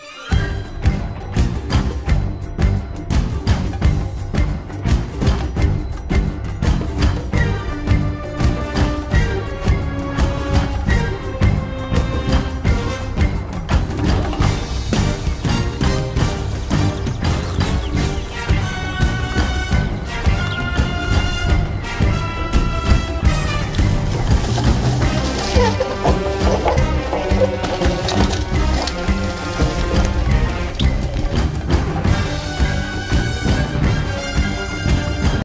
Yeah.